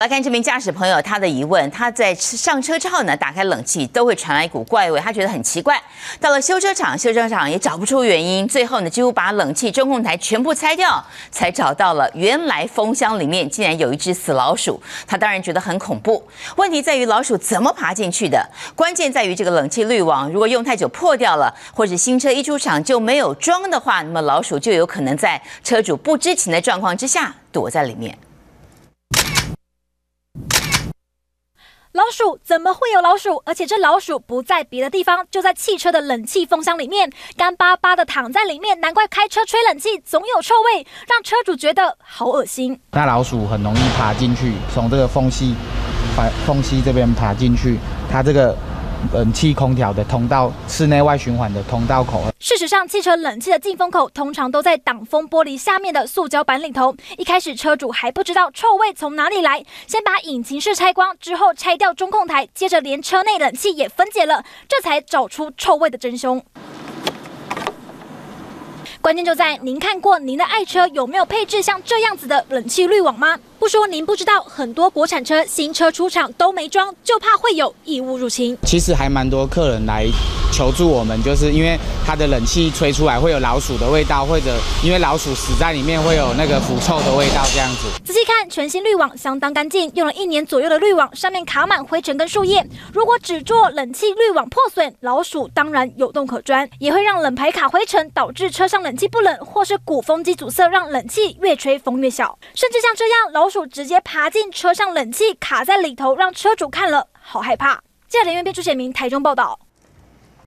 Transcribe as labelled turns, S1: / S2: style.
S1: 来看这名驾驶朋友他的疑问，他在上车之后呢，打开冷气都会传来一股怪味，他觉得很奇怪。到了修车厂，修车厂也找不出原因，最后呢，几乎把冷气中控台全部拆掉，才找到了原来风箱里面竟然有一只死老鼠。他当然觉得很恐怖。问题在于老鼠怎么爬进去的？关键在于这个冷气滤网，如果用太久破掉了，或者新车一出厂就没有装的话，那么老鼠就有可能在车主不知情的状况之下躲在里面。
S2: 老鼠怎么会有老鼠？而且这老鼠不在别的地方，就在汽车的冷气风箱里面，干巴巴的躺在里面。难怪开车吹冷气总有臭味，让车主觉得好恶心。
S3: 那老鼠很容易爬进去，从这个缝隙、缝缝隙这边爬进去，它这个。冷气空调的通道，室内外循环的通道口。
S2: 事实上，汽车冷气的进风口通常都在挡风玻璃下面的塑胶板里头。一开始车主还不知道臭味从哪里来，先把引擎室拆光，之后拆掉中控台，接着连车内冷气也分解了，这才找出臭味的真凶。关键就在您看过您的爱车有没有配置像这样子的冷气滤网吗？不说您不知道，很多国产车新车出厂都没装，就怕会有异物入侵。
S3: 其实还蛮多客人来求助我们，就是因为它的冷气吹出来会有老鼠的味道，或者因为老鼠死在里面会有那个腐臭的味道这样子。
S2: 仔细看，全新滤网相当干净，用了一年左右的滤网，上面卡满灰尘跟树叶。如果只做冷气滤网破损，老鼠当然有洞可钻，也会让冷排卡灰尘，导致车上冷冷气不冷，或是鼓风机阻塞，让冷气越吹风越小，甚至像这样老。鼠直接爬进车上，冷气卡在里头，让车主看了好害怕。记者林元编朱显明台中报道。